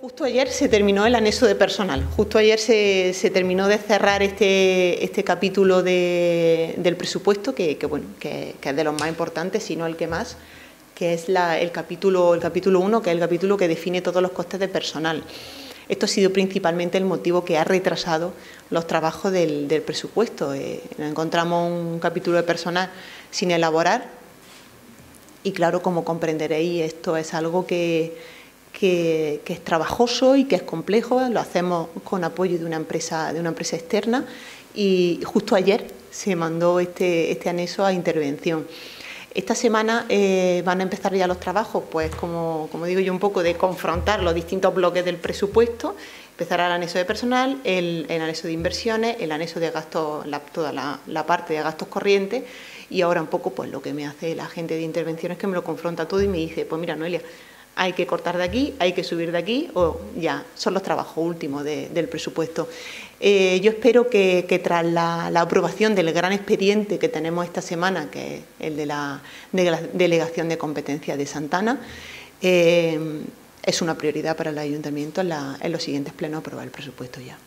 Justo ayer se terminó el anexo de personal, justo ayer se, terminó de cerrar este, este capítulo del presupuesto, que, bueno, que, es de los más importantes, si no el que más, que es el capítulo el capítulo 1, que es el capítulo que define todos los costes de personal. Esto ha sido principalmente el motivo que ha retrasado los trabajos del, presupuesto. Eh, encontramos un capítulo de personal sin elaborar y claro, como comprenderéis, esto es algo que que, es trabajoso y que es complejo, lo hacemos con apoyo de una empresa, de una empresa externa y justo ayer se mandó este, este anexo a intervención. Esta semana eh, van a empezar ya los trabajos, pues como, digo yo, un poco de confrontar los distintos bloques del presupuesto. Empezará el anexo de personal, el, anexo de inversiones, el anexo de gastos, toda la, la, parte de gastos corrientes y ahora un poco pues lo que me hace la gente de intervención es que me lo confronta todo y me dice, pues mira Noelia, hay que cortar de aquí, hay que subir de aquí, o ya, son los trabajos últimos del presupuesto. Eh, yo espero que, tras la, aprobación del gran expediente que tenemos esta semana, que es el de la, Delegación de Competencia de Santana, eh, es una prioridad para el Ayuntamiento en, en los siguientes plenos aprobar el presupuesto ya.